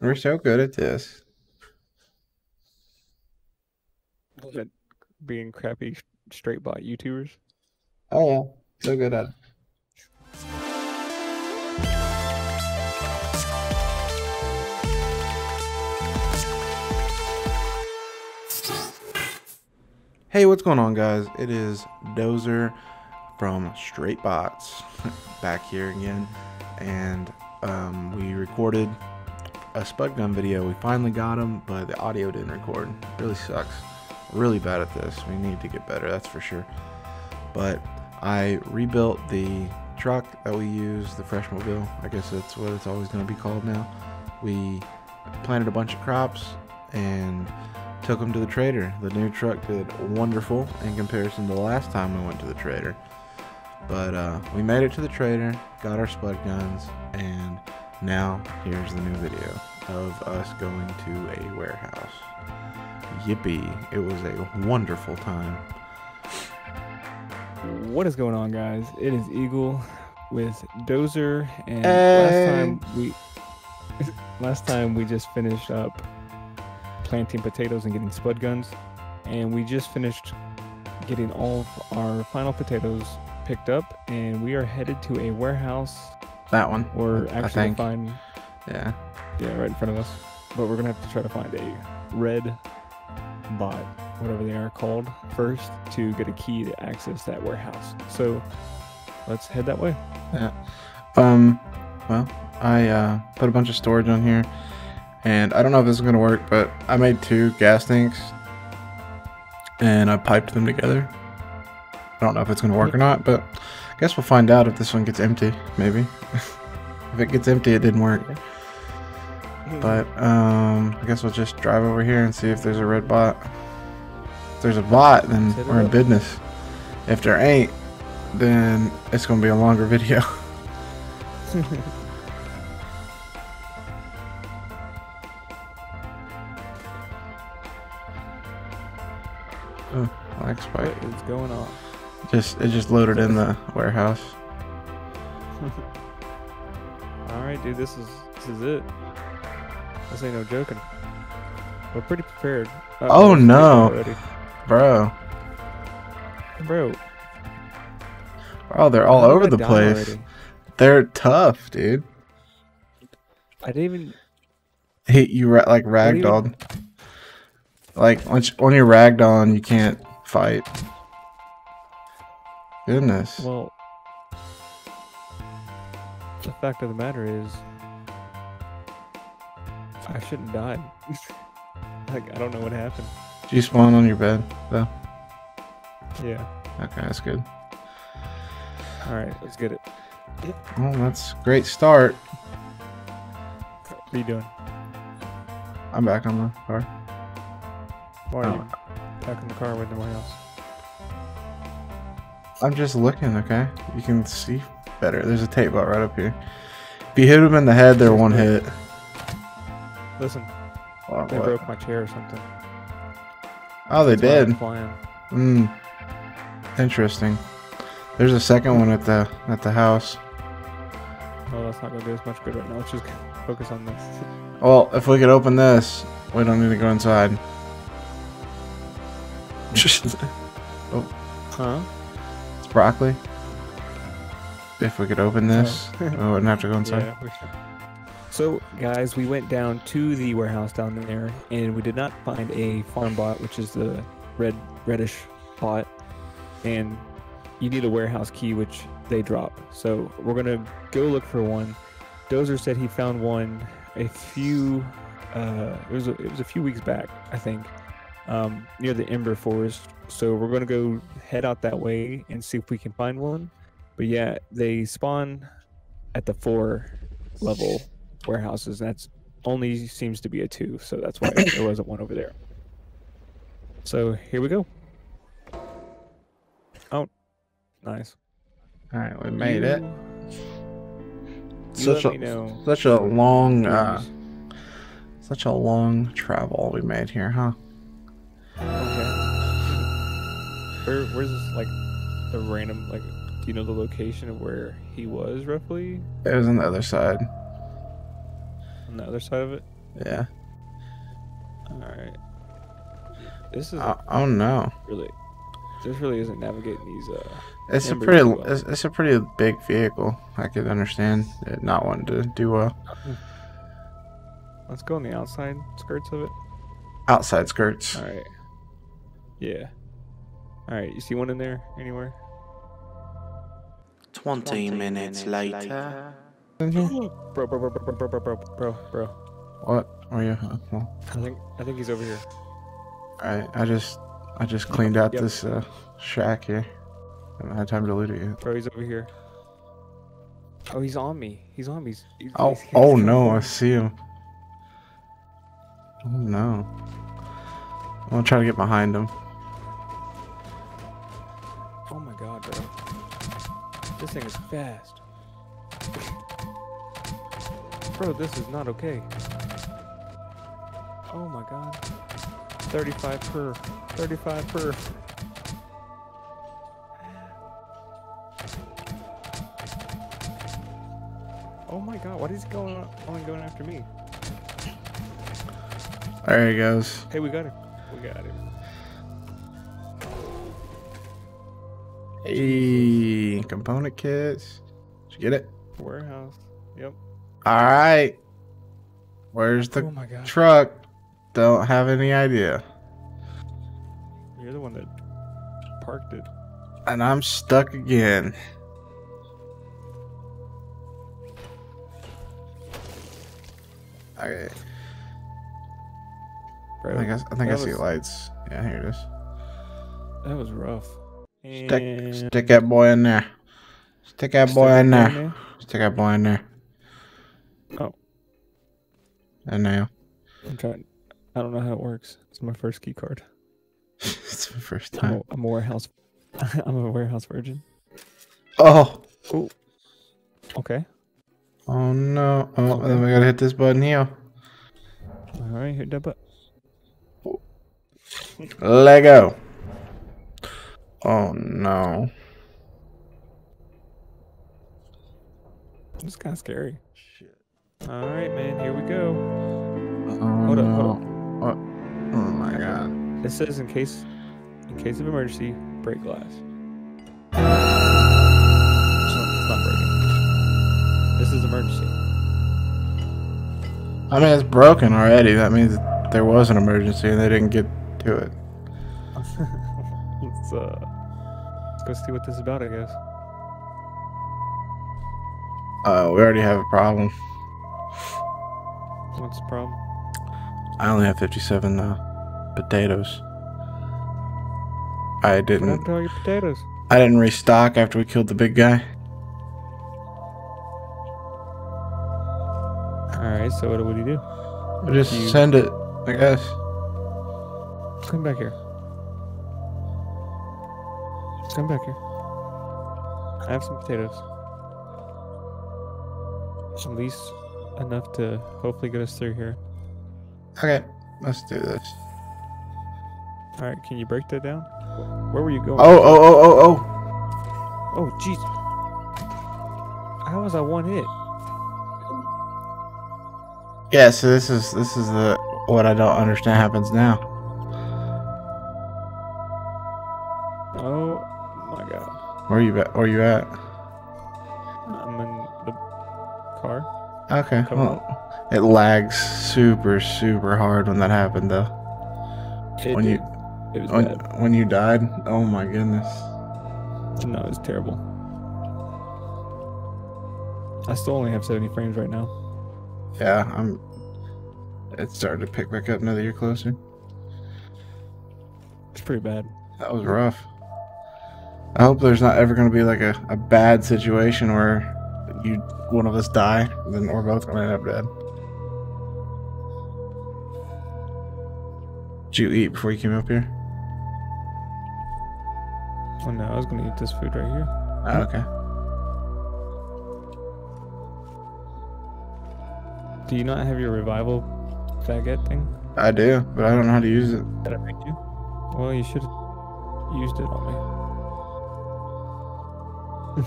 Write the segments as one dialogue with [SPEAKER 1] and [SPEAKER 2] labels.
[SPEAKER 1] We're so good at this.
[SPEAKER 2] At being crappy straight bot YouTubers.
[SPEAKER 1] Oh yeah, so good at it. Hey, what's going on, guys? It is Dozer from Str8Botz back here again, and um, we recorded a spud gun video. We finally got them, but the audio didn't record. really sucks. really bad at this. We need to get better, that's for sure. But I rebuilt the truck that we use, the Freshmobile. I guess that's what it's always going to be called now. We planted a bunch of crops and took them to the trader. The new truck did wonderful in comparison to the last time we went to the trader. But uh, we made it to the trader, got our spud guns, and now here's the new video of us going to a warehouse. Yippee! It was a wonderful time.
[SPEAKER 2] What is going on, guys? It is Eagle with Dozer, and
[SPEAKER 1] Hey.
[SPEAKER 2] last time we last time we just finished up planting potatoes and getting spud guns, and we just finished getting all of our final potatoes picked up, and we are headed to a warehouse.
[SPEAKER 1] That one.
[SPEAKER 2] We're
[SPEAKER 1] I
[SPEAKER 2] actually
[SPEAKER 1] think.
[SPEAKER 2] gonna find
[SPEAKER 1] Yeah.
[SPEAKER 2] yeah right in front of us, but we're gonna have to try to find a red bot, whatever they are called, first to get a key to access that warehouse. So let's head that way. Yeah.
[SPEAKER 1] Um, well, I uh, put a bunch of storage on here, and I don't know if this is gonna work, but I made two gas tanks, and I piped them together. I don't know if it's gonna work or not, but I guess we'll find out if this one gets empty. Maybe. if it gets empty, it didn't work. But um, I guess we'll just drive over here and see if there's a red bot. If there's a bot, then
[SPEAKER 2] Let's hit it
[SPEAKER 1] we're in business. If there ain't, then it's gonna be a longer video. Oh, lag spike.
[SPEAKER 2] is going on?
[SPEAKER 1] Just it just loaded in the warehouse.
[SPEAKER 2] All right, dude, this is this is it. This ain't no joking. We're pretty prepared. Uh,
[SPEAKER 1] Oh, no.
[SPEAKER 2] Already.
[SPEAKER 1] Bro.
[SPEAKER 2] Bro,
[SPEAKER 1] Oh, they're all
[SPEAKER 2] how
[SPEAKER 1] over the place.
[SPEAKER 2] already?
[SPEAKER 1] They're tough, dude.
[SPEAKER 2] I didn't even.
[SPEAKER 1] Hit you ra- like
[SPEAKER 2] do you even-
[SPEAKER 1] Like once when you're ragdolling, you can't fight. Goodness.
[SPEAKER 2] Well, the fact of the matter is, I shouldn't die. like I don't know what happened.
[SPEAKER 1] Did you spawn on your bed though?
[SPEAKER 2] Yeah.
[SPEAKER 1] Okay, that's good.
[SPEAKER 2] All right, let's get it.
[SPEAKER 1] Well, that's a great start.
[SPEAKER 2] What are you doing?
[SPEAKER 1] I'm back on the car.
[SPEAKER 2] Why are
[SPEAKER 1] Oh.
[SPEAKER 2] you back in the car with the White House?
[SPEAKER 1] I'm just looking, okay? You can see better. There's a tape bot right up here. If you hit them in the head, they're one hit.
[SPEAKER 2] Listen,
[SPEAKER 1] Oh,
[SPEAKER 2] they
[SPEAKER 1] what?
[SPEAKER 2] broke my chair or something.
[SPEAKER 1] Oh, they
[SPEAKER 2] That's
[SPEAKER 1] did. Hmm. Interesting. There's a second one at the at the house.
[SPEAKER 2] Oh, that's not gonna do as much good right now. Let's just focus on this.
[SPEAKER 1] Well, if we could open this, we don't need to go inside.
[SPEAKER 2] Just.
[SPEAKER 1] Oh Huh? Broccoli. If we could open this, we wouldn't have to go inside.
[SPEAKER 2] Yeah. So, guys, we went down to the warehouse down there, and we did not find a farm bot, which is the red reddish bot, and you need a warehouse key, which they drop. So we're gonna go look for one. Dozer said he found one a few. Uh, it was a, it was a few weeks back, I think, um, near the Ember Forest. So we're gonna go head out that way and see if we can find one. But yeah, they spawn at the four level warehouses. That's only seems to be a two, so that's why there wasn't one over there. So here we go. Oh, nice.
[SPEAKER 1] All right, we made it.
[SPEAKER 2] You- You
[SPEAKER 1] Such a such a long uh, such a long travel we made here, huh?
[SPEAKER 2] Where, where's this like a random like? Do you know the location of where he was roughly
[SPEAKER 1] It was on the other side.
[SPEAKER 2] on the other side of it?
[SPEAKER 1] Yeah.
[SPEAKER 2] All right. This is
[SPEAKER 1] Oh, oh no.
[SPEAKER 2] really. This really isn't navigating these. Uh.
[SPEAKER 1] It's a pretty.
[SPEAKER 2] well.
[SPEAKER 1] It's, it's a pretty big vehicle. I could understand it not wanting to do well.
[SPEAKER 2] Let's go on the outside skirts of it.
[SPEAKER 1] Outside skirts.
[SPEAKER 2] All right. Yeah. All right. You see one in there anywhere?
[SPEAKER 1] 20 minutes later.
[SPEAKER 2] Bro, bro, bro, bro, bro, bro, bro, bro, bro, bro.
[SPEAKER 1] What? Are you? Well,
[SPEAKER 2] I think I think he's over here.
[SPEAKER 1] I I just I just cleaned out
[SPEAKER 2] Yep.
[SPEAKER 1] this uh, shack here. I haven't had time to loot it yet.
[SPEAKER 2] Bro, he's over here. Oh, he's on me. He's on me. He's, he's,
[SPEAKER 1] Oh
[SPEAKER 2] he's- he's
[SPEAKER 1] oh
[SPEAKER 2] coming
[SPEAKER 1] no! I see him. Oh no! I'm gonna try to get behind him.
[SPEAKER 2] This thing is fast. bro, this is not okay. Oh my god. 35 per. 35 per. Oh my god, what is going on, only going after me?
[SPEAKER 1] There he goes.
[SPEAKER 2] Hey, we got him. We got him.
[SPEAKER 1] Hey, component kits. Did you get it?
[SPEAKER 2] Warehouse. Yep.
[SPEAKER 1] All right. Where's the
[SPEAKER 2] oh my god.
[SPEAKER 1] truck? Don't have any idea.
[SPEAKER 2] You're the one that parked it.
[SPEAKER 1] And I'm stuck again. Okay.
[SPEAKER 2] Bro,
[SPEAKER 1] I think I, I think I
[SPEAKER 2] that
[SPEAKER 1] see lights. Yeah, here it is.
[SPEAKER 2] That was rough.
[SPEAKER 1] Stick,
[SPEAKER 2] And-
[SPEAKER 1] stick that boy in there. Stick that boy
[SPEAKER 2] Stick
[SPEAKER 1] in there. Stick that boy in there.
[SPEAKER 2] Oh.
[SPEAKER 1] And now.
[SPEAKER 2] I'm trying. I don't know how it works. It's my first key card.
[SPEAKER 1] it's my first
[SPEAKER 2] I'm
[SPEAKER 1] time.
[SPEAKER 2] a, I'm a warehouse. I'm a warehouse virgin.
[SPEAKER 1] Oh. Ooh.
[SPEAKER 2] Okay.
[SPEAKER 1] Oh no. Oh,
[SPEAKER 2] Okay.
[SPEAKER 1] then we gotta hit this button here.
[SPEAKER 2] All right. Hit that button.
[SPEAKER 1] Lego. Oh no.
[SPEAKER 2] It's kind of scary. All right, man. Here we go.
[SPEAKER 1] Oh,
[SPEAKER 2] Hold up, hold
[SPEAKER 1] What? Oh my god.
[SPEAKER 2] It says in case, in case of emergency, break glass. It's not, breaking. This is emergency.
[SPEAKER 1] I mean, it's broken already. That means there was an emergency and they didn't get to it.
[SPEAKER 2] let's uh, go see what this is about. I guess.
[SPEAKER 1] Uh, we already have a problem.
[SPEAKER 2] What's the problem?
[SPEAKER 1] I only have 57 uh, potatoes. I didn't.
[SPEAKER 2] to all your potatoes?
[SPEAKER 1] I didn't restock after we killed the big guy.
[SPEAKER 2] All right. So what would you do?
[SPEAKER 1] Just
[SPEAKER 2] You-
[SPEAKER 1] send it, I guess.
[SPEAKER 2] Come back here. Come back here. I have some potatoes. At least enough to hopefully get us through here.
[SPEAKER 1] Okay, let's do this.
[SPEAKER 2] All right, can you break that down? Where were you going?
[SPEAKER 1] Oh, oh, oh, oh, oh.
[SPEAKER 2] oh, jeez. How was I one hit?
[SPEAKER 1] Yeah, so this is this is the what I don't understand happens now. Where you at? Where you at?
[SPEAKER 2] I'm in the car.
[SPEAKER 1] Okay.
[SPEAKER 2] Come
[SPEAKER 1] Well, it lags super super hard when that happened though.
[SPEAKER 2] It,
[SPEAKER 1] when you
[SPEAKER 2] it was
[SPEAKER 1] when,
[SPEAKER 2] bad.
[SPEAKER 1] when you died, oh my goodness.
[SPEAKER 2] No, it was terrible. I still only have 70 frames right now.
[SPEAKER 1] Yeah, I'm. It's starting to pick back up now that you're closer.
[SPEAKER 2] It's pretty bad.
[SPEAKER 1] That was rough. I hope there's not ever going to be like a, a bad situation where you one of us die, then we're both going to end up dead. Did you eat before you came up here?
[SPEAKER 2] Oh no, I was gonna eat this food right here.
[SPEAKER 1] Ah, okay.
[SPEAKER 2] Do you not have your revival baguette thing
[SPEAKER 1] I do, but I don't know how to use it.
[SPEAKER 2] that I made you? Well, you should have used it on me.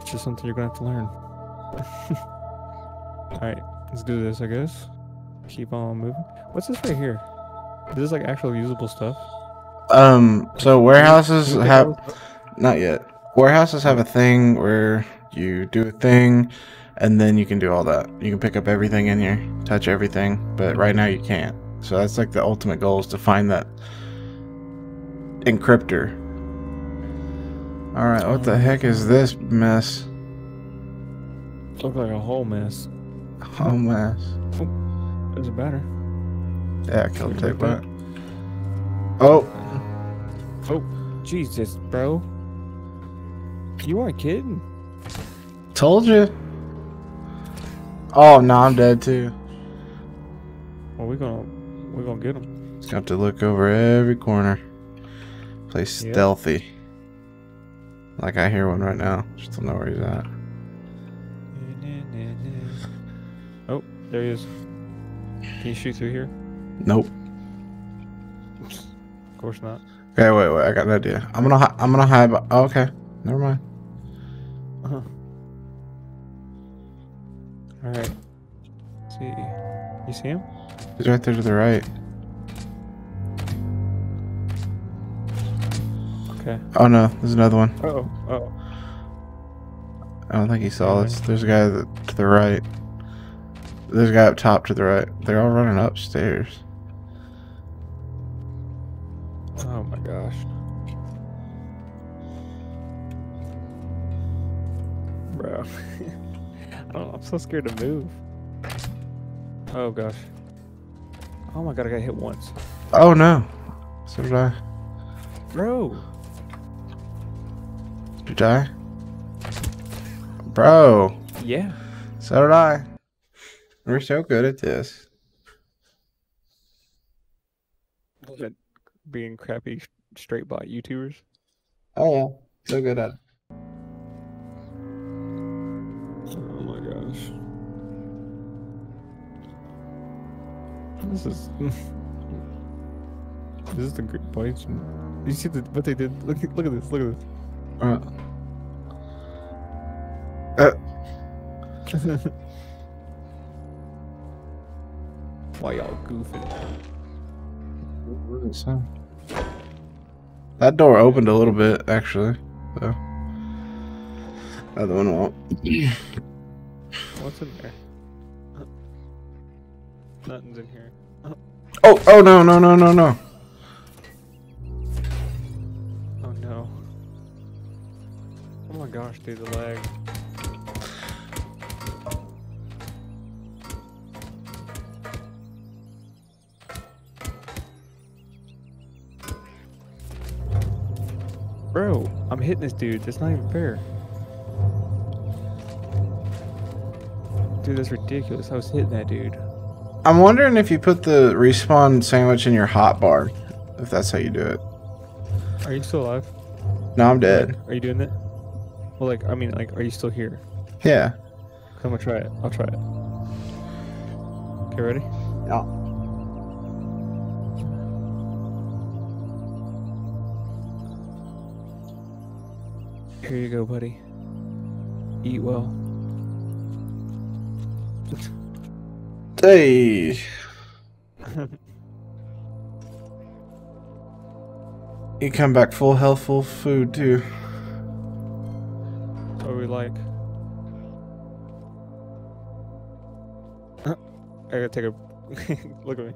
[SPEAKER 2] it's just something you're gonna have to learn. Alright, Let's do this, I guess. Keep on moving. What's this right here? Is this like actual usable stuff?
[SPEAKER 1] Um, so warehouses
[SPEAKER 2] Can we pick
[SPEAKER 1] have
[SPEAKER 2] all this up?
[SPEAKER 1] not yet. Warehouses have a thing where you do a thing, and then you can do all that. You can pick up everything in here, touch everything, but right now you can't. So that's like the ultimate goal is to find that encryptor. All right, what the heck is this mess?
[SPEAKER 2] Look like a whole mess.
[SPEAKER 1] Oh mess.
[SPEAKER 2] There's a batter.
[SPEAKER 1] Yeah, I killed take
[SPEAKER 2] that.
[SPEAKER 1] Oh,
[SPEAKER 2] Oh, Jesus, bro. You aren't kidding.
[SPEAKER 1] told you. Oh no, I'm dead too.
[SPEAKER 2] Well, we're gonna we're gonna get him.
[SPEAKER 1] Just got to look over every corner. Play
[SPEAKER 2] Yep.
[SPEAKER 1] Like I hear one right now. Just don't know where he's at.
[SPEAKER 2] Oh, there he is. Can you shoot through here?
[SPEAKER 1] Nope.
[SPEAKER 2] Of course not.
[SPEAKER 1] Okay, wait, wait. I got an idea. I'm gonna, I'm gonna hide. Oh, okay, never mind.
[SPEAKER 2] Uh-huh. All right. see, you see him?
[SPEAKER 1] He's right there to the right.
[SPEAKER 2] Okay.
[SPEAKER 1] Oh no, there's another one.
[SPEAKER 2] Oh, oh.
[SPEAKER 1] I don't think he saw us. There's a guy that, to the right. There's a guy up top to the right. They're all running upstairs.
[SPEAKER 2] Oh my gosh. Bro. I don't I'm so scared to move. Oh gosh. Oh my god, I got hit once.
[SPEAKER 1] Oh no. So did I.
[SPEAKER 2] Bro.
[SPEAKER 1] Did die? Bro.
[SPEAKER 2] Yeah.
[SPEAKER 1] So did I. We're so good at this.
[SPEAKER 2] But being crappy straight bot YouTubers.
[SPEAKER 1] Oh yeah. So good at it.
[SPEAKER 2] Oh my gosh. This is This is the great bites. You see the, what they did? Look at look at this, look at
[SPEAKER 1] Uh, uh.
[SPEAKER 2] Why y'all goofing?
[SPEAKER 1] so. That door opened a little bit, actually. So. Other one won't.
[SPEAKER 2] What's in there? Nothing's in here.
[SPEAKER 1] Oh, oh no, no, no, no, no.
[SPEAKER 2] My gosh, dude, the lag. Bro, I'm hitting this dude. That's not even fair. Dude, that's ridiculous. I was hitting that dude.
[SPEAKER 1] I'm wondering if you put the respawn sandwich in your hot bar. If that's how you do it.
[SPEAKER 2] Are you still alive?
[SPEAKER 1] No, I'm dead.
[SPEAKER 2] Are you doing that? Well, like, I mean, like, are you still here?
[SPEAKER 1] Yeah.
[SPEAKER 2] I'm gonna try it. I'll try it. Okay, ready?
[SPEAKER 1] Yeah.
[SPEAKER 2] Here you go, buddy. Eat well.
[SPEAKER 1] Hey. You come back full health, full food too.
[SPEAKER 2] We like. Uh, I gotta take a look at me.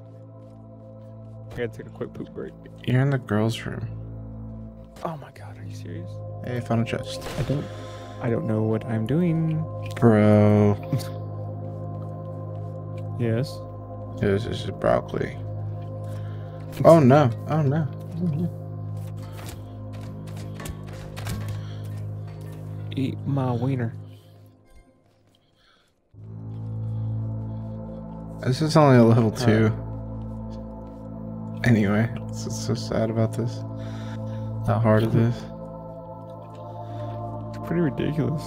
[SPEAKER 2] I gotta take a quick poop break.
[SPEAKER 1] You're in the girls' room.
[SPEAKER 2] Oh my god, are you serious?
[SPEAKER 1] Hey, found a chest.
[SPEAKER 2] I don't I don't know what I'm doing.
[SPEAKER 1] Bro.
[SPEAKER 2] Yes.
[SPEAKER 1] This is broccoli. Oh no. Oh no. Oh, no.
[SPEAKER 2] Eat my wiener.
[SPEAKER 1] This is only a level two. Anyway, it's just so sad about this. How hard it is.
[SPEAKER 2] It's pretty ridiculous.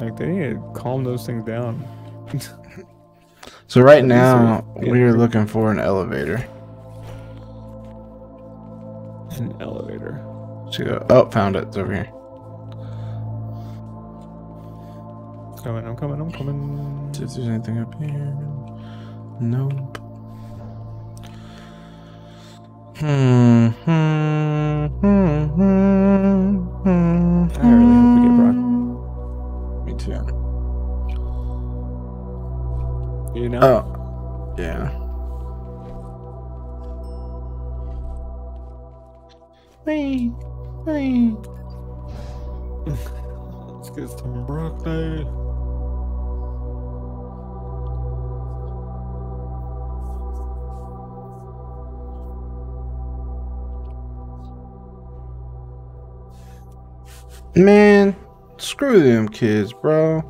[SPEAKER 2] Like they need to calm those things down.
[SPEAKER 1] So right now we are looking for an elevator
[SPEAKER 2] An elevator.
[SPEAKER 1] Go. Oh, found it. It's over here.
[SPEAKER 2] coming, I'm coming, I'm coming.
[SPEAKER 1] See if there's anything up here. Nope. Hmm. Hmm. Hmm. Hmm. hmm,
[SPEAKER 2] I really hope we get Brock.
[SPEAKER 1] Me too.
[SPEAKER 2] You know?
[SPEAKER 1] Oh. Yeah. Wee.
[SPEAKER 2] Let's get some broccoli.
[SPEAKER 1] Man, screw them kids, bro.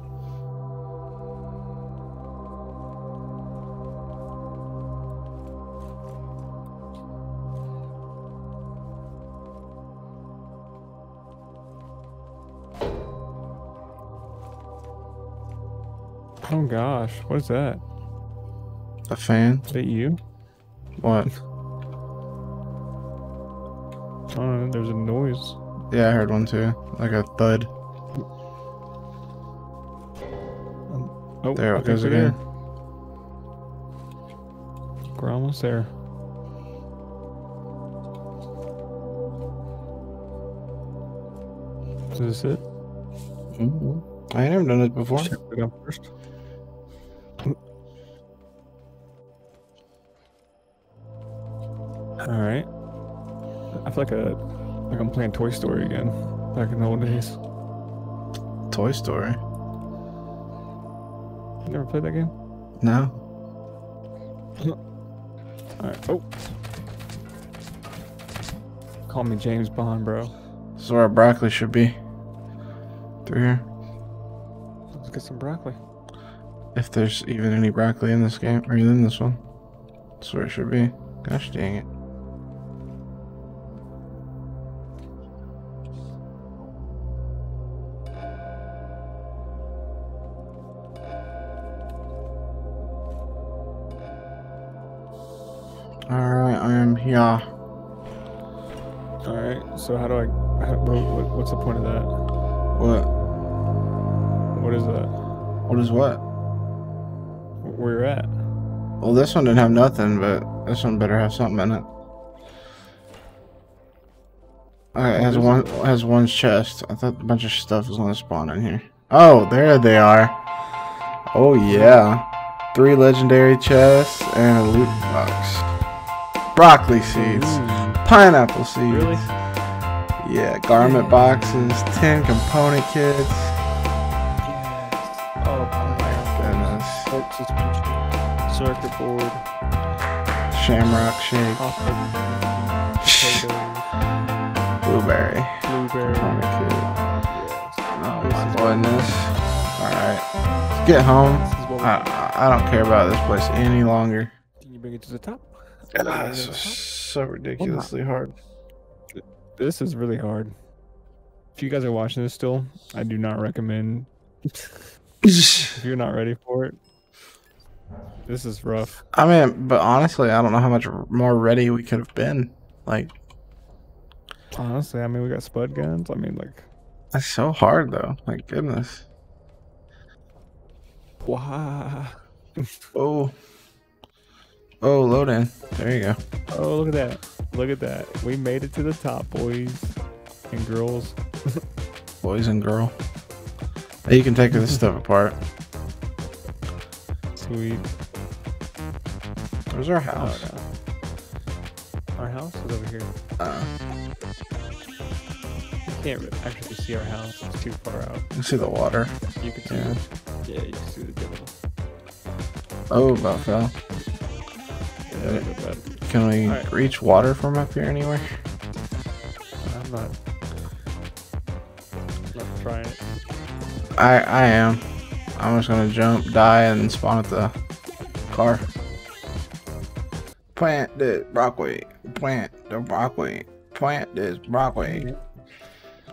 [SPEAKER 2] Oh gosh, what is that?
[SPEAKER 1] A fan?
[SPEAKER 2] Is that you?
[SPEAKER 1] What?
[SPEAKER 2] Oh, there's a noise.
[SPEAKER 1] Yeah, I heard one too. Like a thud.
[SPEAKER 2] Oh,
[SPEAKER 1] There it goes again.
[SPEAKER 2] there. We're almost there. Is this it? Mm-hmm.
[SPEAKER 1] I ain't never done it before.
[SPEAKER 2] All right. I feel like a like I'm playing Toy Story again, back in the old days.
[SPEAKER 1] Toy Story.
[SPEAKER 2] You never played that game?
[SPEAKER 1] No.
[SPEAKER 2] All right. Oh. Call me James Bond, bro.
[SPEAKER 1] This is where our broccoli should be. Through here.
[SPEAKER 2] Let's get some broccoli.
[SPEAKER 1] If there's even any broccoli in this game, or in this one. That's where it should be. Gosh dang it. Alright, here.
[SPEAKER 2] All right. So how do I? How, what, what, what's the point of that?
[SPEAKER 1] What?
[SPEAKER 2] What is that?
[SPEAKER 1] What is what?
[SPEAKER 2] Where you're at?
[SPEAKER 1] Well, this one didn't have nothing, but this one better have something in it. It has one has one chest. I thought a bunch of stuff was gonna spawn in here. Oh, there they are. Oh yeah, three legendary chests and a loot box. Broccoli seeds,
[SPEAKER 2] Ooh,
[SPEAKER 1] pineapple seeds.
[SPEAKER 2] really?
[SPEAKER 1] Yeah, garment boxes, tin component kits.
[SPEAKER 2] Oh my
[SPEAKER 1] Goodness,
[SPEAKER 2] circuit board,
[SPEAKER 1] Shamrock shake,
[SPEAKER 2] potatoes,
[SPEAKER 1] blueberry,
[SPEAKER 2] blueberry.
[SPEAKER 1] component kit.
[SPEAKER 2] Yes.
[SPEAKER 1] Oh, oh
[SPEAKER 2] This
[SPEAKER 1] my goodness. Alright. Let's get home.
[SPEAKER 2] This is what we
[SPEAKER 1] I, I I don't care about this place any longer.
[SPEAKER 2] Can you bring it to the top?
[SPEAKER 1] Ah,
[SPEAKER 2] it
[SPEAKER 1] this is so ridiculously hard.
[SPEAKER 2] This is really hard. If you guys are watching this still, I do not recommend. If you're not ready for it, this is rough.
[SPEAKER 1] I mean, but honestly, I don't know how much more ready we could have been. Like,
[SPEAKER 2] Honestly, I mean, we got spud guns. I mean, like,
[SPEAKER 1] that's so hard though. My goodness.
[SPEAKER 2] wow.
[SPEAKER 1] Oh. Oh, load in. There you go.
[SPEAKER 2] Oh, look at that. Look at that. We made it to the top, boys and girls.
[SPEAKER 1] Boys and girl. Hey, you can take this stuff apart.
[SPEAKER 2] Sweet.
[SPEAKER 1] Where's our
[SPEAKER 2] Oh,
[SPEAKER 1] house?
[SPEAKER 2] no. Our house is over here.
[SPEAKER 1] Uh,
[SPEAKER 2] You can't actually see our house. It's too far out.
[SPEAKER 1] you see the water.
[SPEAKER 2] You can see
[SPEAKER 1] Yeah.
[SPEAKER 2] yeah, you can see the devil.
[SPEAKER 1] Oh, about fell.
[SPEAKER 2] Yeah, a little bit bad.
[SPEAKER 1] Can we
[SPEAKER 2] Alright.
[SPEAKER 1] reach water from up here anywhere?
[SPEAKER 2] I'm not. Not trying it.
[SPEAKER 1] I I am. I'm just gonna jump, die, and spawn at the car. Plant this broccoli. Plant the broccoli. Plant this broccoli.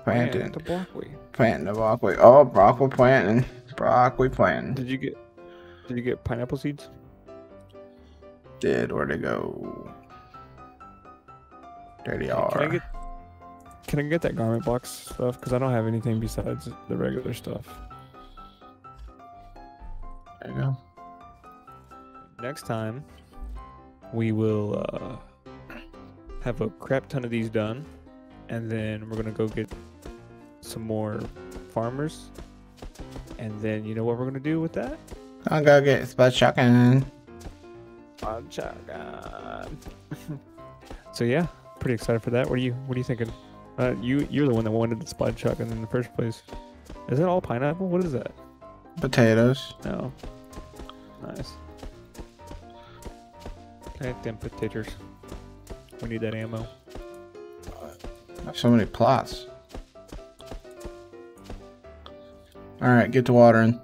[SPEAKER 1] Planting.
[SPEAKER 2] the broccoli.
[SPEAKER 1] Planting the broccoli. Oh, broccoli planting. Broccoli planting.
[SPEAKER 2] Did you get? Did you get pineapple seeds?
[SPEAKER 1] Did where they go? There they
[SPEAKER 2] Can I
[SPEAKER 1] are.
[SPEAKER 2] get? Can I get that garment box stuff? Because I don't have anything besides the regular stuff.
[SPEAKER 1] There you go.
[SPEAKER 2] Next time, we will uh, have a crap ton of these done, and then we're gonna go get some more farmers, and then you know what we're gonna do with that?
[SPEAKER 1] I'll go get spud shotgun.
[SPEAKER 2] On shotgun. so yeah, pretty excited for that. What are you What are you thinking? Uh, you You're the one that wanted the spud shotgun in the first place. Is it all pineapple? What is that?
[SPEAKER 1] Potatoes.
[SPEAKER 2] No. Nice. Plant them potatoes. We need that ammo.
[SPEAKER 1] I have so many plots. All right, get to watering.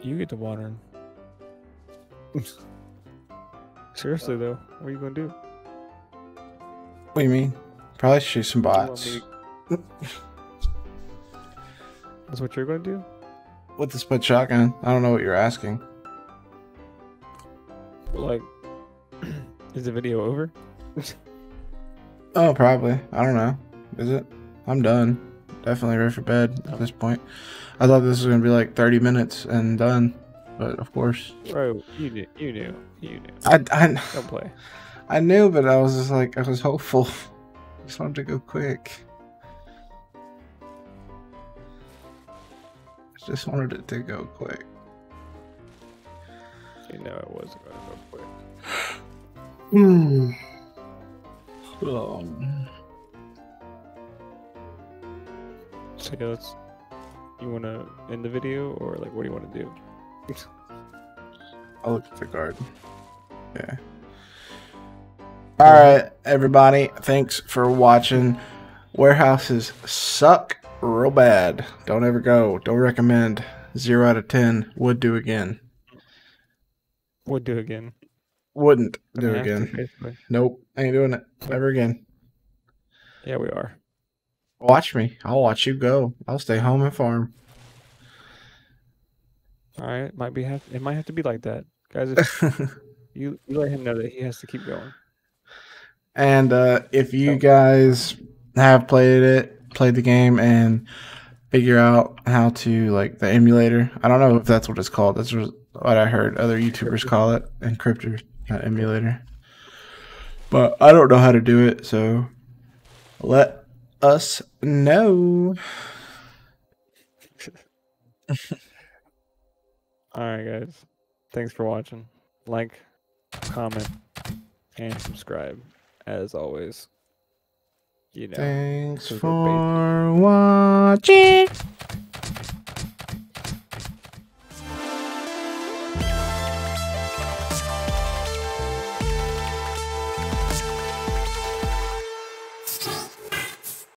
[SPEAKER 2] You get to watering. Seriously though, what are you gonna do?
[SPEAKER 1] What do you mean? Probably shoot some bots
[SPEAKER 2] That's what you're gonna do?
[SPEAKER 1] with the split shotgun. I don't know what you're asking.
[SPEAKER 2] Like, is the video over?
[SPEAKER 1] Oh, probably. I don't know. Is it? I'm done. Definitely ready for bed
[SPEAKER 2] Oh.
[SPEAKER 1] at this point. I thought this was gonna be like 30 minutes and done, but of course,
[SPEAKER 2] Bro, you knew, you knew, you knew.
[SPEAKER 1] I, I,
[SPEAKER 2] Don't play.
[SPEAKER 1] I knew, but I was just like, I was hopeful. Just wanted to go quick. Just wanted it to go quick.
[SPEAKER 2] You know it wasn't gonna go quick.
[SPEAKER 1] Hmm. Um,
[SPEAKER 2] So yeah, let's. You wanna end the video or like what do you wanna do?
[SPEAKER 1] I'll look at the garden. Yeah. All right, everybody. Thanks for watching. Warehouses suck real bad. Don't ever go. Don't recommend. Zero out of ten. Would do again.
[SPEAKER 2] Would do again.
[SPEAKER 1] Wouldn't do again. Nope. Ain't doing it. Never again.
[SPEAKER 2] Yeah, we are.
[SPEAKER 1] Watch me. I'll watch you go. I'll stay home and farm.
[SPEAKER 2] All right, might be have it might have to be like that, guys. If you you let him know that he has to keep going.
[SPEAKER 1] and uh, if you guys have played it, played the game, and figure out how to like the emulator, I don't know if that's what it's called. That's what I heard other YouTubers call it, encryptor, not emulator. But I don't know how to do it, so let us know.
[SPEAKER 2] All right, guys. Thanks for watching. Like, comment, and subscribe. As always, you know.
[SPEAKER 1] Thanks for watching.